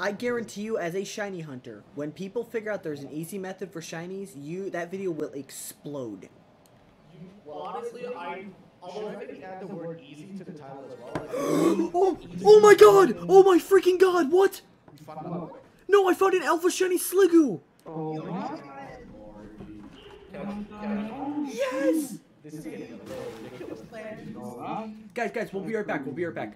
I guarantee you, as a shiny hunter, when people figure out there's an easy method for shinies, you that video will explode. Well, honestly, I. Although I maybe add the word easy to the title as well. Like, oh, oh my god! Oh my freaking god! What? you found out. No, I found an alpha shiny Sliggoo. Oh my Yes! This is getting a little ridiculous. god. Guys, guys, we'll be right back. We'll be right back.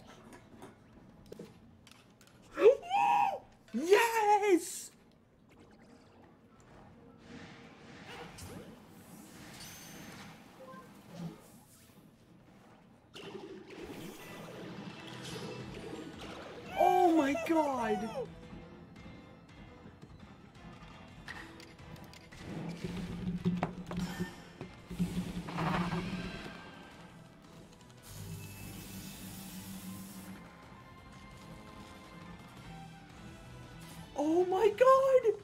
Oh my god! Oh my god!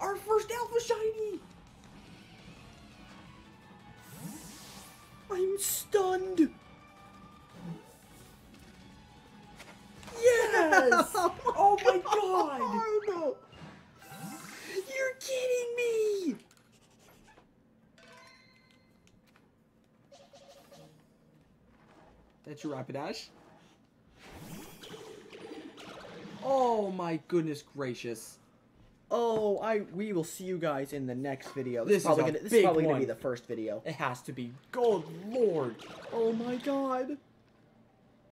Our first alpha shiny! I'm stunned! Yes! oh my oh god! You're kidding me! That's your Rapidash? Oh my goodness gracious. Oh, I we will see you guys in the next video. This is probably gonna, this is probably gonna be the first video. It has to be. Good lord. Oh my god.